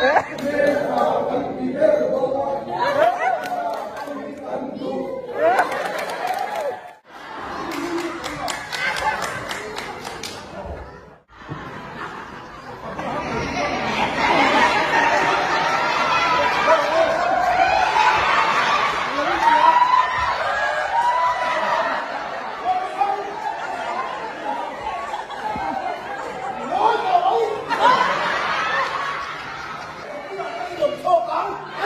Yeah. falar.